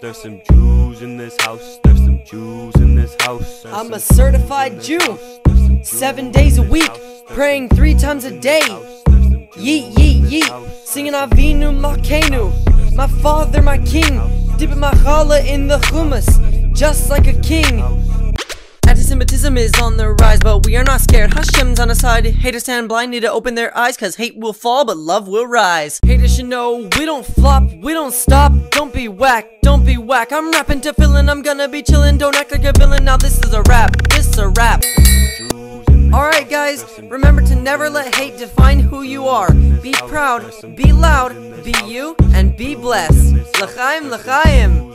There's some Jews in this house. There's some Jews in this house. There's I'm a certified Jew. in this house. There's some Jews Seven days a week. Praying three times a day. house. There's some Jews Yeet, yeet, yeet. Singing Avinu Jews in this Malkeinu. My father, my king. Dipping my challah in the hummus, just like a king. Anti-Semitism is on the rise, but we are not scared. Hashem's on our side. Haters stand blind, need to open their eyes, cause hate will fall, but love will rise. Haters should know we don't flop, we don't stop. Don't be whack, don't be whack. I'm rapping to feeling, I'm gonna be chillin'. Don't act like a villain. Now this is a rap, this is a rap. Alright, guys, remember to never let hate define who you are. Be proud, be loud, be you, and be blessed. L'chaim, l'chaim.